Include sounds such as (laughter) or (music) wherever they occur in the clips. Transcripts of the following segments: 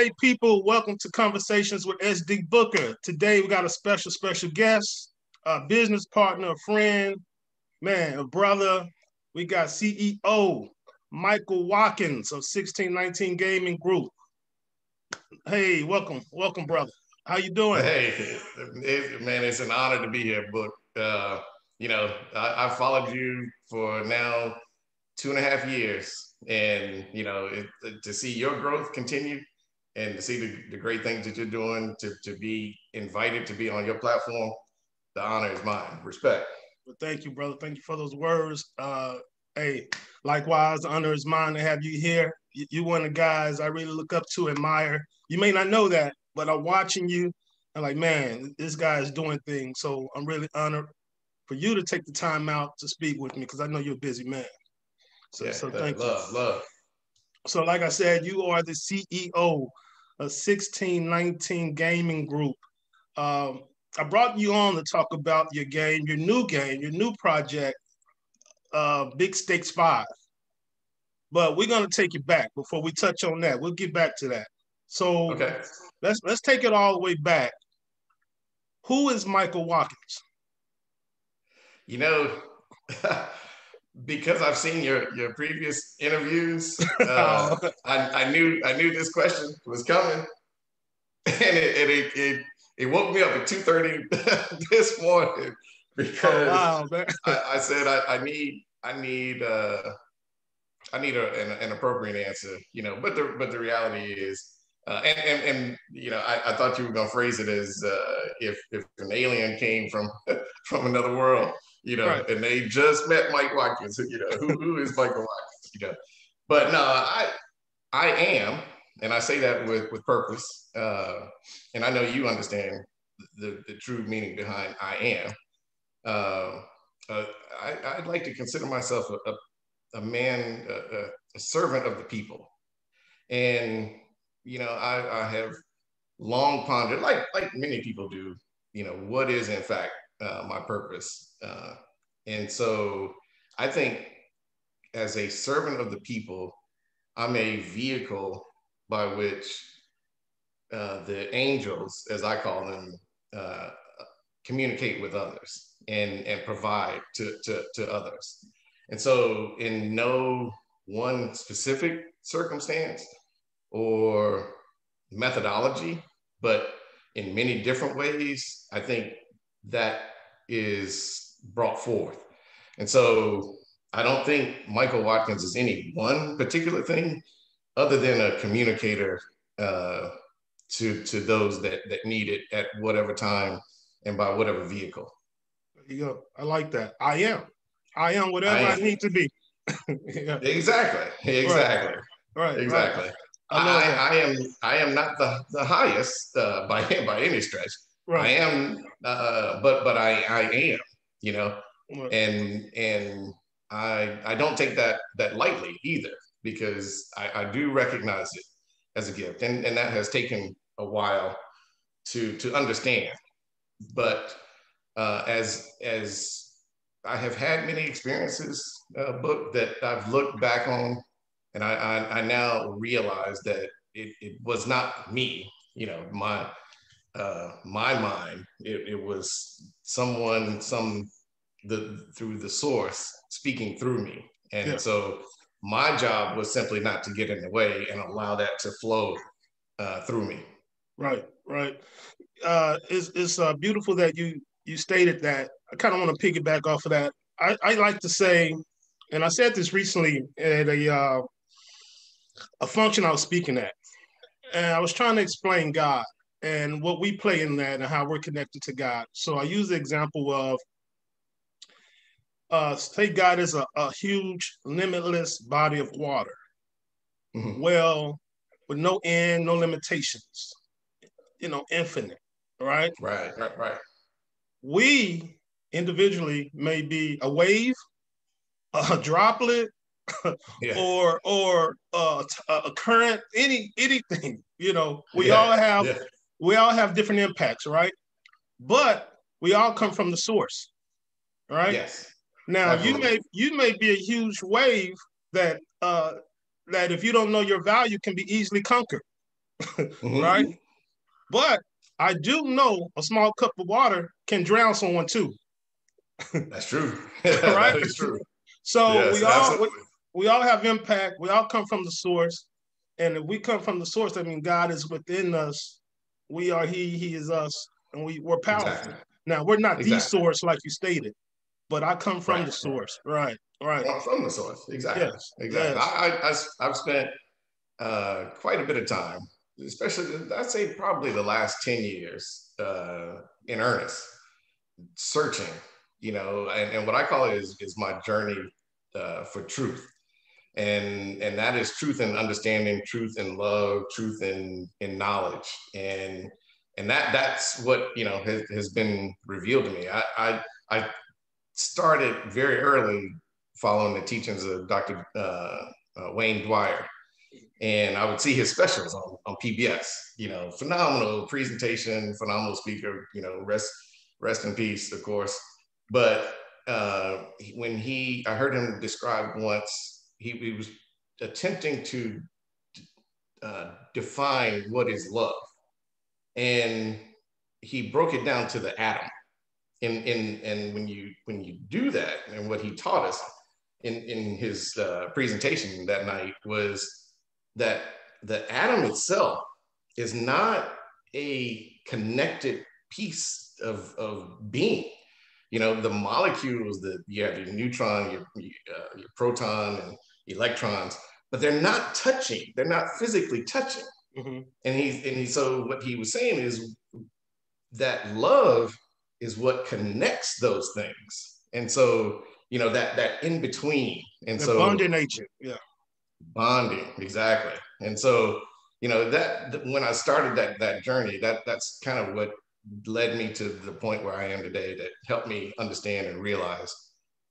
day, people. Welcome to Conversations with SD Booker. Today we got a special, special guest, a business partner, a friend, man, a brother. We got CEO Michael Watkins of 1619 Gaming Group. Hey, welcome, welcome, brother. How you doing? Hey, it, man, it's an honor to be here. But uh, you know, I, I followed you for now two and a half years, and you know, it, to see your growth continue, and to see the, the great things that you're doing, to to be invited to be on your platform, the honor is mine. Respect. Well, thank you, brother. Thank you for those words. Uh, hey, likewise, the honor is mine to have you here. You're one of the guys I really look up to, admire. You may not know that, but I'm watching you. I'm like, man, this guy is doing things. So I'm really honored for you to take the time out to speak with me because I know you're a busy man. So, yeah, so thank love, you. Love, So, like I said, you are the CEO of 1619 Gaming Group. Um, I brought you on to talk about your game, your new game, your new project, uh, Big Stakes Five. But we're gonna take it back before we touch on that. We'll get back to that. So okay. let's let's take it all the way back. Who is Michael Watkins? You know, (laughs) because I've seen your your previous interviews, (laughs) uh, I, I knew I knew this question was coming, (laughs) and it it, it, it woke me up at two thirty (laughs) this morning because oh, wow, I, I, said I, I, need I need uh, I need a, an, an, appropriate answer, you know. But the but the reality is, uh, and, and and you know, I, I thought you were gonna phrase it as uh, if if an alien came from from another world, you know, right. and they just met Mike Watkins, you know, who, who is Michael Watkins, you know. But no, I I am, and I say that with with purpose, uh, and I know you understand the the true meaning behind I am. Uh, uh, I, would like to consider myself a, a, a man, a, a, servant of the people. And, you know, I, I have long pondered, like, like many people do, you know, what is in fact uh, my purpose? Uh, and so I think as a servant of the people, I'm a vehicle by which uh, the angels, as I call them, uh, communicate with others and, and provide to, to, to others. And so, in no one specific circumstance or methodology, but in many different ways, I think that is brought forth. And so, I don't think Michael Watkins is any one particular thing other than a communicator uh, to, to those that, that need it at whatever time and by whatever vehicle. Go. I like that. I am. I am whatever I, am. I need to be. (laughs) yeah. Exactly. Exactly. Right. right. Exactly. Right. I, I, I, am I am not the, the highest uh, by (laughs) by any stretch. Right. I am, uh, but but I I am, you know, right. and and I I don't take that that lightly either because I, I do recognize it as a gift, and and that has taken a while to to understand. But uh, as as I have had many experiences, uh, book that I've looked back on, and I, I, I now realize that it, it, was not me. You know, my uh, my mind. It, it was someone, some the through the source speaking through me, and yeah. so my job was simply not to get in the way and allow that to flow uh, through me. Right, right. Uh, it's it's uh, beautiful that you you stated that. I kind of want to piggyback off of that. I, I like to say, and I said this recently at a uh, a function I was speaking at, and I was trying to explain God and what we play in that and how we're connected to God. So I use the example of uh, say God is a, a huge, limitless body of water. Mm-hmm. Well, with no end, no limitations, you know, infinite, right? Right, right, right we individually may be a wave, a droplet, (laughs) yeah. or or uh, a current, any anything. You know, we yeah. all have yeah. We all have different impacts, right? But we all come from the source, right? Yes. Now you may you may be a huge wave that uh, that if you don't know your value can be easily conquered. mm-hmm. (laughs) Right? But I do know a small cup of water can drown someone too. (laughs) That's true. right? (laughs) that is true. So yes, we all we, we, all have impact. We all come from the source. And if we come from the source, I mean God is within us. We are He, He is us, and we, we're powerful. Exactly. Now we're not exactly. the source like you stated, but I come from right. the source. Right. Right. I'm from the source. Exactly. Yes. Exactly. Yes. I, I, I've spent uh, quite a bit of time, especially I'd say probably the last 10 years uh, in earnest, searching, you know, and, and what I call it is, is my journey uh, for truth. And, and that is truth and understanding, truth and love, truth and, in knowledge. And, and that that's what, you know, has, has been revealed to me. I, I, I started very early following the teachings of Dr. Uh, uh, Wayne Dyer. And I would see his specials on, on PBS, you know, phenomenal presentation, phenomenal speaker, you know, rest, rest in peace, of course. But uh, when he, I heard him describe once, he, he was attempting to uh, define what is love. And he broke it down to the atom. And, and, and when you when you do that, and what he taught us, in, in his uh, presentation that night was that the atom itself is not a connected piece of, of being. You know, the molecules that you have your neutron, your, uh, your proton, and electrons, but they're not touching. They're not physically touching. Mm-hmm. And he and he so what he was saying is that love is what connects those things. And so you know that that in between and the so bonding nature yeah bonding exactly and so you know that when i started that that journey that that's kind of what led me to the point where i am today that helped me understand and realize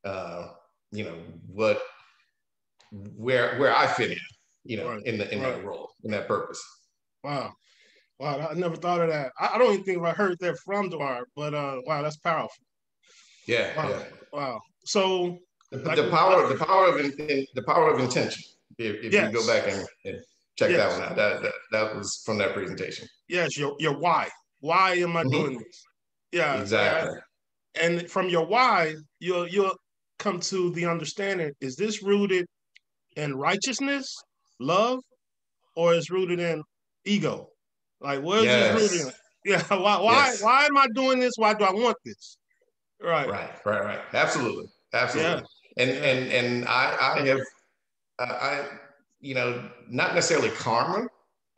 uh you know what where where i fit in you know right. in the in right. that role in that purpose wow wow i never thought of that i, I don't even think i heard that from Dyer, but uh wow that's powerful yeah wow. yeah wow so the, like, the power, the power of in, the power of intention. If, if yes. you go back and, and check yes. that one out, that, that that was from that presentation. Yes, your your why. Why am I mm-hmm. doing this? Yeah, exactly. And from your why, you'll you'll come to the understanding: is this rooted in righteousness, love, or is rooted in ego? Like, where is yes. this rooted in? Yeah, (laughs) why why yes. why am I doing this? Why do I want this? Right. Right. Right. Right. Absolutely. Absolutely. Yeah. And yeah. and and I I have uh, I you know not necessarily karma,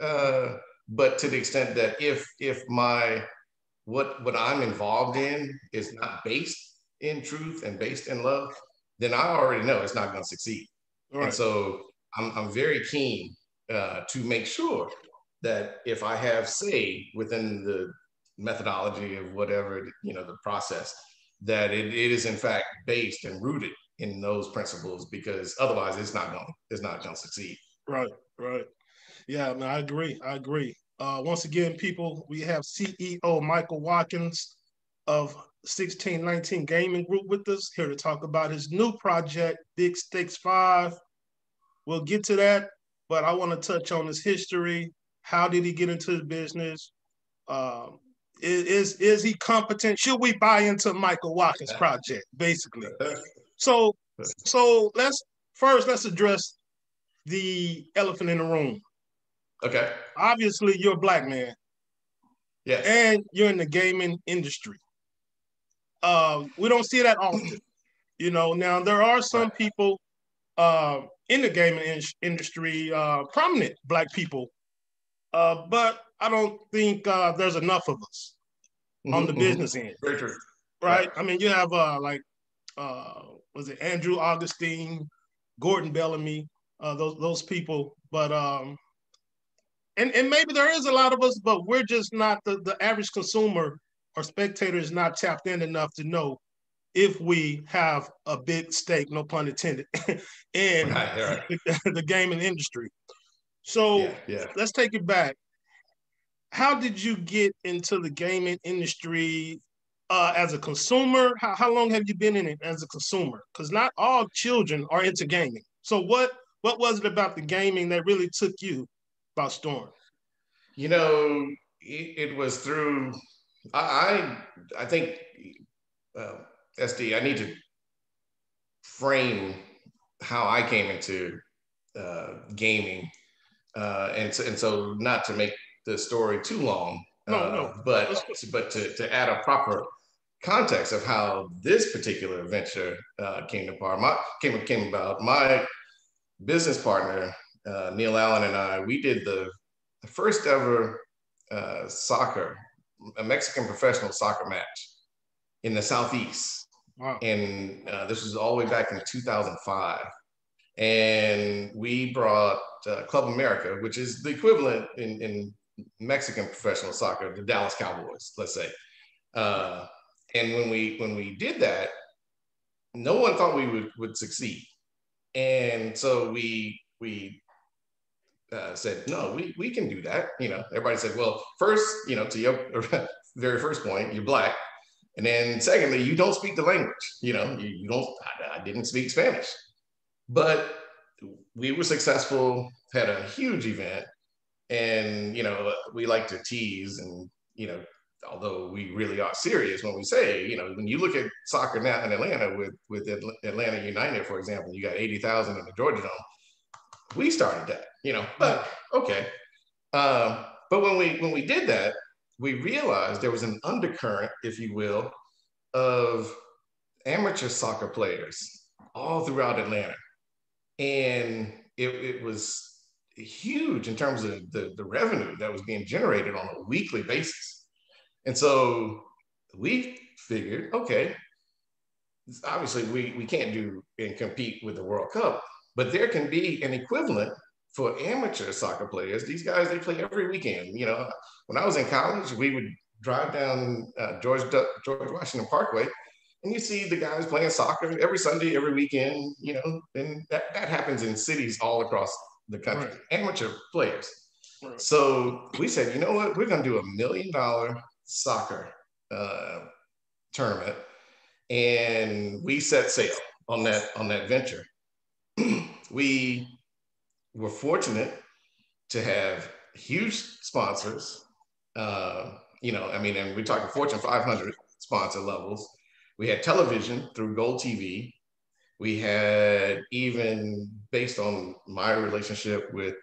uh, but to the extent that if if my what what I'm involved in is not based in truth and based in love, then I already know it's not going to succeed. Right. And so I'm I'm very keen uh, to make sure that if I have say within the methodology of whatever you know the process that it, it is in fact based and rooted in those principles because otherwise it's not going it's not going to succeed. Right right. Yeah man, i agree i agree. Uh, once again people we have ceo michael watkins of 1619 gaming group with us here to talk about his new project big stakes 5 we'll get to that but i want to touch on his history how did he get into the business um, is, is he competent? Should we buy into Michael Watkins' project, basically? So so let's first let's address the elephant in the room. Okay. Obviously, you're a black man. Yes. And you're in the gaming industry. Uh, we don't see that often. you know, now there are some people uh, in the gaming in- industry, uh, prominent black people, uh, but I don't think uh, there's enough of us mm-hmm, on the mm-hmm. business end. Very true. Right? I mean, you have uh, like uh, was it Andrew Augustine, Gordon Bellamy, uh, those those people, but um, and and maybe there is a lot of us, but we're just not the the average consumer or spectator is not tapped in enough to know if we have a big stake, no pun intended, (laughs) in right, right. The, (laughs) the gaming industry. So yeah, yeah. let's take it back how did you get into the gaming industry uh, as a consumer? How, how long have you been in it as a consumer? Because not all children are into gaming. So what what was it about the gaming that really took you by Storm? You know, it, it was through I I, I think uh, SD. I need to frame how I came into uh, gaming, uh, and so, and so not to make the story too long, no, no. Uh, but but to, to add a proper context of how this particular venture uh, came to part, my came came about. My business partner uh, Neil Allen and I, we did the, the first ever uh, soccer, a Mexican professional soccer match in the southeast. Wow. And uh, this was all the way back in 2005. And we brought uh, Club America, which is the equivalent in, in Mexican professional soccer, the Dallas Cowboys, let's say. Uh, and when we when we did that, no one thought we would, would succeed. And so we we uh, said, no, we, we can do that. You know, everybody said, well, first, you know, to your (laughs) very first point, you're black. And then secondly, you don't speak the language. You know, you, you don't, I, I didn't speak Spanish. But we were successful, had a huge event. And, you know, we like to tease and, you know, although we really are serious when we say, you know, when you look at soccer now in Atlanta with, with Atlanta United, for example, you got 80,000 in the Georgia Dome. We started that, you know, but okay. Um, but when we when we did that, we realized there was an undercurrent, if you will, of amateur soccer players all throughout Atlanta. And it, it was huge in terms of the, the revenue that was being generated on a weekly basis. And so we figured, okay, obviously we, we can't do and compete with the World Cup, but there can be an equivalent for amateur soccer players. These guys, they play every weekend. You know, when I was in college, we would drive down uh, George, George Washington Parkway and you see the guys playing soccer every Sunday, every weekend, you know, and that, that happens in cities all across the country, right. amateur players. Right. So we said, you know what, we're going to do a million dollar soccer uh, tournament. And we set sail on that, on that venture. We were fortunate to have huge sponsors. Uh, you know, I mean, and we're talking Fortune 500 sponsor levels. We had television through GolTV. We had even based on my relationship with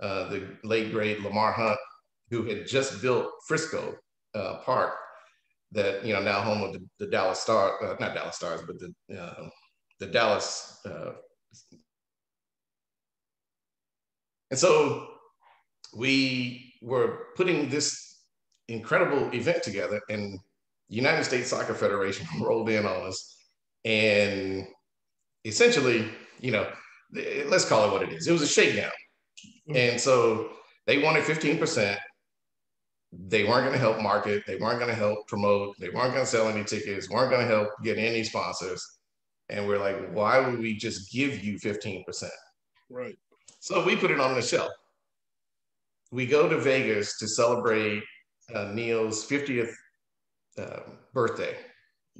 uh, the late great Lamar Hunt, who had just built Frisco uh, Park, that you know now home of the, the Dallas Star, uh, not Dallas Stars, but the uh, the Dallas uh, and so we were putting this incredible event together, and United States Soccer Federation (laughs) rolled in on us. And essentially, you know, let's call it what it is. It was a shakedown. Mm-hmm. And so they wanted 15%. They weren't going to help market. They weren't going to help promote. They weren't going to sell any tickets, weren't going to help get any sponsors. And we're like, why would we just give you 15%? Right. So we put it on the shelf. We go to Vegas to celebrate uh, Neil's 50th uh, birthday,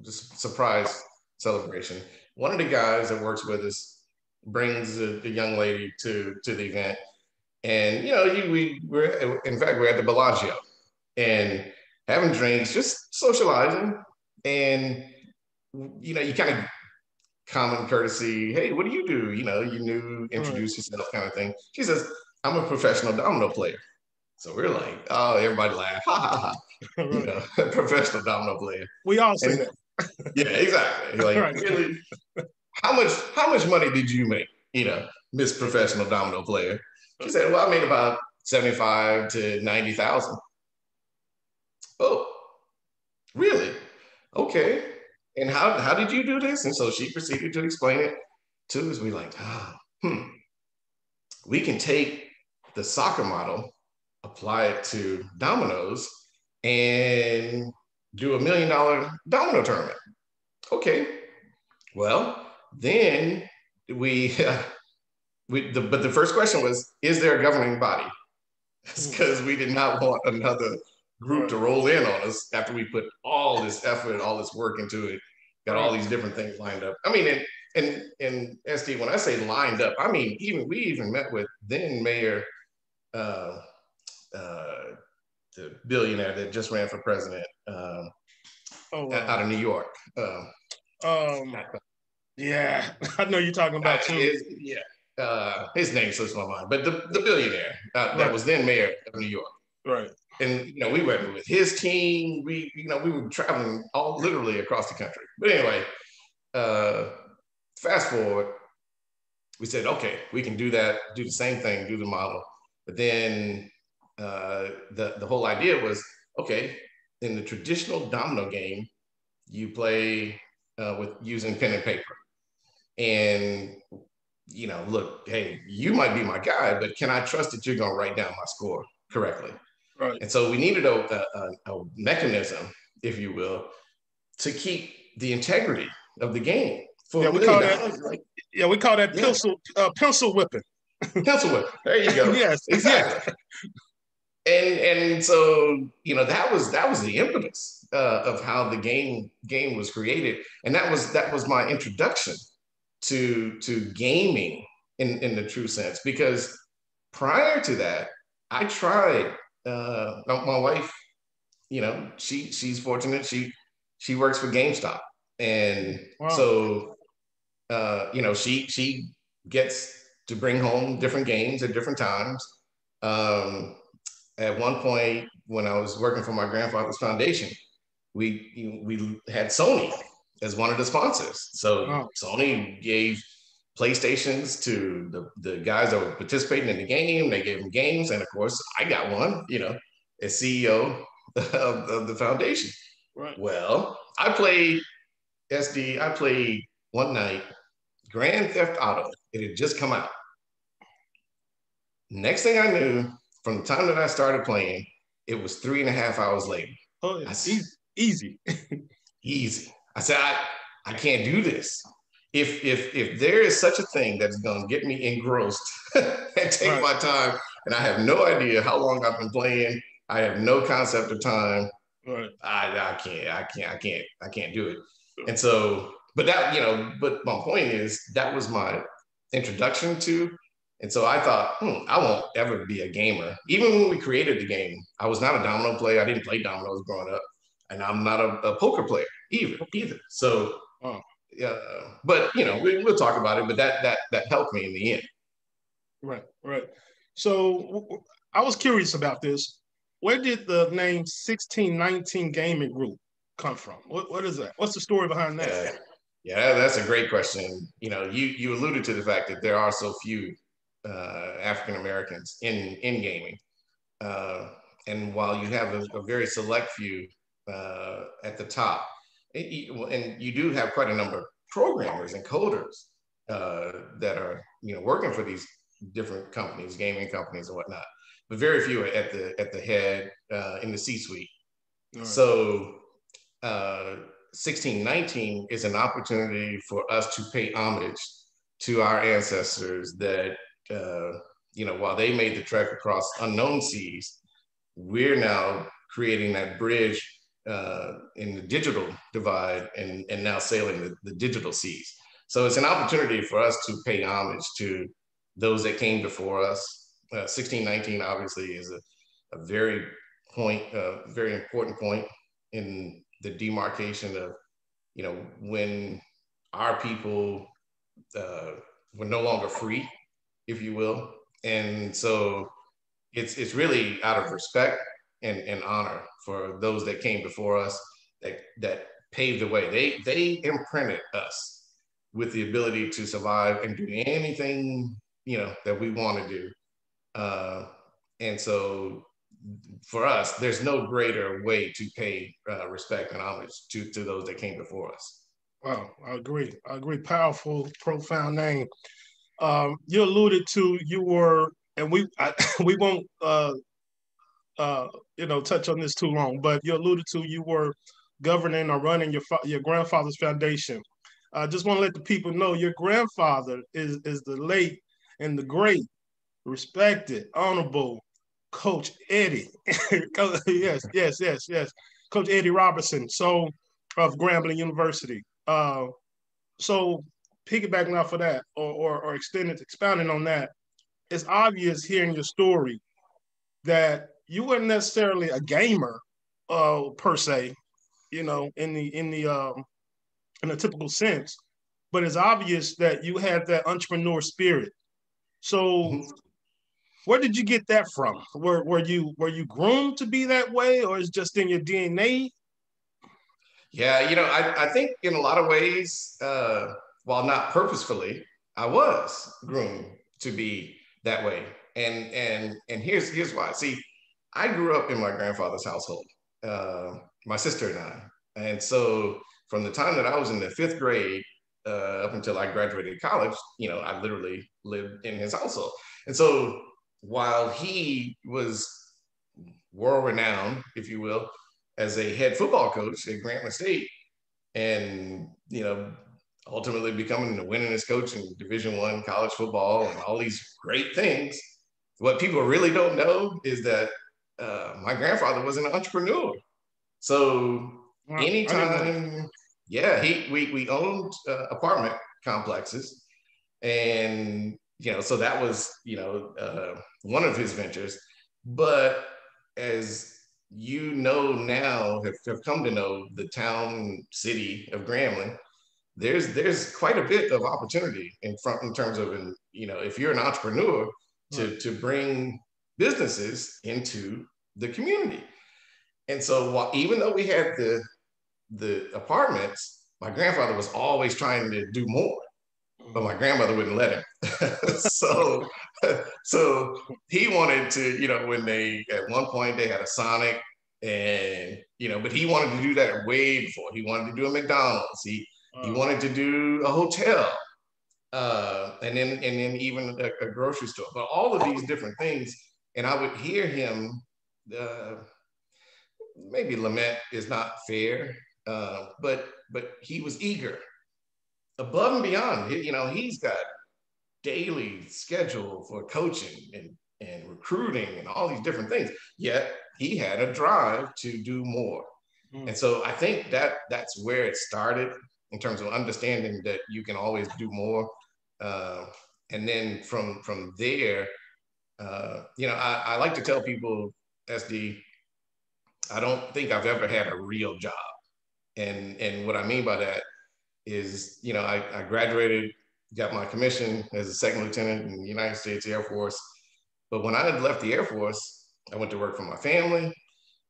just surprise celebration. One of the guys that works with us brings a, a young lady to, to the event. And, you know, you, we were, in fact, we're at the Bellagio and having drinks, just socializing. And, you know, you kind of common courtesy. Hey, what do you do? You know, you knew, hmm. introduce yourself, kind of thing. She says, I'm a professional domino player. So we're like, oh, everybody laugh, ha ha ha. (laughs) You know, (laughs) professional domino player. We all say and, that. (laughs) yeah, exactly. Like, right. really, how much how much money did you make? You know, Miss Professional Domino Player. She said, well, I made about 75 to 90,000. Oh, really? Okay and how, how did you do this? And so she proceeded to explain it to us. We like, ah, hmm, we can take the soccer model, apply it to dominoes, and do a million dollar domino tournament. Okay, well, then we, (laughs) we the, but the first question was, is there a governing body? (laughs) Because we did not want another group to roll in on us after we put all this effort, and all this work into it, got all these different things lined up. I mean, and, and and SD, when I say lined up, I mean even we even met with then Mayor, uh, uh, the billionaire that just ran for president um, oh, wow. out of New York. Um, um, yeah, (laughs) I know you're talking about too. His, yeah, uh, his name slips my mind, but the, the billionaire uh, that right. was then mayor of New York. Right. And you know, we went with his team. We, you know, we were traveling all literally across the country. But anyway, uh, fast forward, we said, okay, we can do that, do the same thing, do the model. But then uh, the the whole idea was, okay, in the traditional domino game, you play uh, with using pen and paper. And, you know, look, hey, you might be my guy, but can I trust that you're going to write down my score correctly? Right. And so we needed a, a, a mechanism, if you will, to keep the integrity of the game. For yeah, we call that, like, yeah, we call that yeah. pencil uh, pencil whipping. pencil whipping. There you go. (laughs) yes, exactly. and and so you know that was that was the impetus uh, of how the game game was created, and that was that was my introduction to to gaming in in the true sense. Because prior to that, I tried. Uh, my wife, you know, she she's fortunate. She she works for GameStop, and wow. so uh, you know she she gets to bring home different games at different times. Um, at one point, when I was working for my grandfather's foundation, we we had Sony as one of the sponsors. So wow. Sony gave PlayStations to the, the guys that were participating in the game. They gave them games, and of course, I got one. You know, as CEO of, of the foundation. Right. Well, I played SD. I played one night Grand Theft Auto. It had just come out. Next thing I knew, from the time that I started playing, it was three and a half hours later. Oh, yeah. I, easy. (laughs) easy. I said, I, I can't do this. If if if there is such a thing that's gonna get me engrossed (laughs) and take right. my time, and I have no idea how long I've been playing, I have no concept of time. Right. I, I can't, I can't, I can't, I can't do it. And so, but that, you know, but my point is that was my introduction to. And so I thought, hmm, I won't ever be a gamer. Even when we created the game, I was not a domino player. I didn't play dominoes growing up and I'm not a, a poker player either. Either. So, oh. Yeah, but you know, we, will talk about it. But that that that helped me in the end. Right, right. So I was curious about this. Where did the name 1619 Gaming Group come from? What, what is that? What's the story behind that? Yeah. yeah, that's a great question. You know, you you alluded to the fact that there are so few uh, African Americans in in gaming, uh, and while you have a, a very select few uh, at the top. And you do have quite a number of programmers and coders uh, that are you know working for these different companies, gaming companies and whatnot, but very few are at the at the head uh, in the C-suite. Right. So, 1619 uh, is an opportunity for us to pay homage to our ancestors that uh, you know while they made the trek across unknown seas, we're now creating that bridge uh, in the digital divide and, and now sailing the, the digital seas. So it's an opportunity for us to pay homage to those that came before us. Uh, 1619 obviously is a, a very point, uh, very important point in the demarcation of, you know, when our people uh, were no longer free, if you will. And so it's, it's really out of respect and, and honor for those that came before us that, that paved the way. They, they imprinted us with the ability to survive and do anything, you know, that we want to do. Uh, and so for us, there's no greater way to pay uh, respect and homage to, to those that came before us. Wow, I agree. I agree. Powerful, profound name. Um, you alluded to you were, and we I, (laughs) we won't uh, uh, you know, touch on this too long, but you alluded to you were governing or running your your grandfather's foundation. I just want to let the people know your grandfather is is the late and the great, respected, honorable Coach Eddie. (laughs) yes, yes, yes, yes, Coach Eddie Robinson. So of Grambling University. Uh, so piggybacking off of that or, or, or extending, expounding on that, it's obvious hearing your story that you weren't necessarily a gamer uh, per se, you know, in the in the um, in a typical sense, but it's obvious that you had that entrepreneur spirit. So, mm-hmm. where did you get that from? Were were you were you groomed to be that way, or is just in your DNA? Yeah, you know, I, I think in a lot of ways, uh, while not purposefully, I was groomed to be that way. And and and here's here's why. See, I grew up in my grandfather's household, uh, my sister and I, and so from the time that I was in the fifth grade uh, up until I graduated college, you know, I literally lived in his household. And so while he was world renowned, if you will, as a head football coach at Grambling State, and you know, ultimately becoming the winningest coach in Division One college football and all these great things. What people really don't know is that uh, my grandfather was an entrepreneur. So wow, anytime, yeah, he we we owned uh, apartment complexes, and you know, so that was you know uh, one of his ventures. But as you know now, have, have come to know the town city of Grambling, there's there's quite a bit of opportunity in front in terms of you know if you're an entrepreneur to to bring businesses into the community. And so while, even though we had the the apartments, my grandfather was always trying to do more, but my grandmother wouldn't let him. (laughs) so (laughs) so he wanted to, you know, when they at one point they had a Sonic and you know, but he wanted to do that way before. He wanted to do a McDonald's. He he wanted to do a hotel. Uh, and then and then even a, a grocery store. But all of these different things, and I would hear him uh, maybe lament is not fair, uh, but but he was eager, above and beyond. You know, he's got daily schedule for coaching and and recruiting and all these different things. Yet he had a drive to do more. Mm. And so I think that that's where it started in terms of understanding that you can always do more. Uh, and then from from there, uh, you know, I, I like to tell people SD, I don't think I've ever had a real job. And, and what I mean by that is, you know, I, I graduated, got my commission as a second lieutenant in the United States Air Force. But when I had left the Air Force, I went to work for my family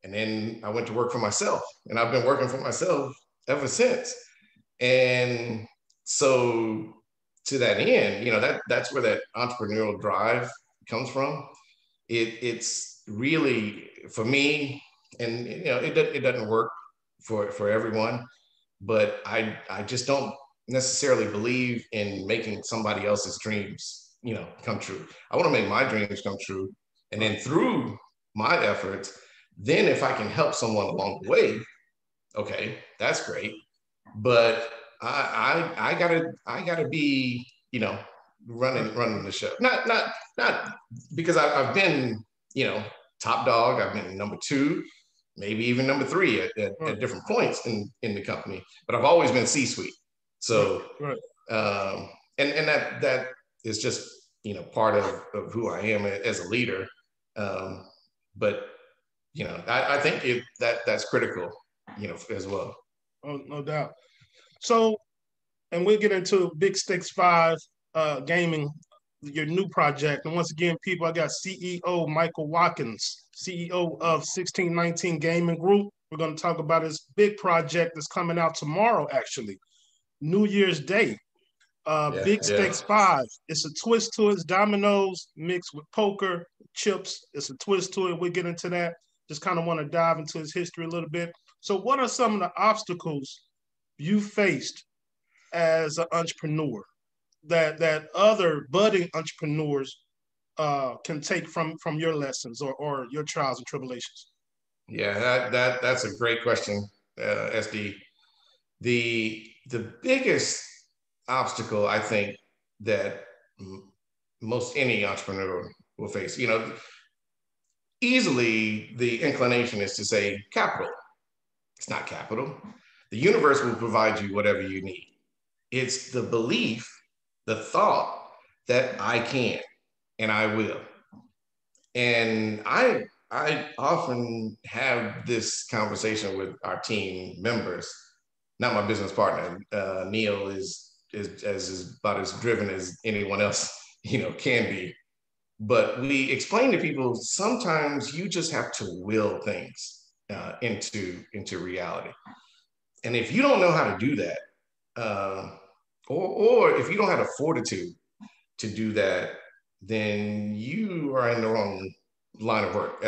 and then I went to work for myself. And I've been working for myself ever since. And so to that end, you know, that that's where that entrepreneurial drive comes from. It, it's really for me, and you know, it, it doesn't work for, for everyone, but I, I just don't necessarily believe in making somebody else's dreams, you know, come true. I want to make my dreams come true. And then through my efforts, then if I can help someone along the way, okay, that's great. But I, I, I gotta, I gotta be, you know, running, running the show. Not, not, not because I, I've been, you know, top dog. I've been number two, maybe even number three at, at, right. at different points in, in the company, but I've always been C-suite. So, right. um, and, and that, that is just, you know, part of, of who I am as a leader. Um, but, you know, I, I think it, that that's critical, you know, as well. Oh, no doubt. So, and we'll get into Big Stakes Five uh, gaming your new project. And once again, people, I got CEO Michael Watkins, CEO of 1619 Gaming Group. We're going to talk about his big project that's coming out tomorrow, actually, New Year's Day. Uh, yeah, Big Stakes yeah. 5. It's a twist to it. It's dominoes mixed with poker, chips. It's a twist to it. We'll get into that. Just kind of want to dive into his history a little bit. So, what are some of the obstacles you faced as an entrepreneur? That that other budding entrepreneurs uh, can take from from your lessons or, or your trials and tribulations? Yeah, that, that that's a great question, uh, SD. The the biggest obstacle I think that most any entrepreneur will face, you know, easily the inclination is to say capital. It's not capital. The universe will provide you whatever you need. It's the belief, the thought that I can and I will. And I I often have this conversation with our team members, not my business partner. Uh, Neil is, is as is about as driven as anyone else, (laughs) you know, can be. But we explain to people sometimes you just have to will things uh, into into reality. And if you don't know how to do that, uh, or or if you don't have the fortitude to do that, then you are in the wrong line of work as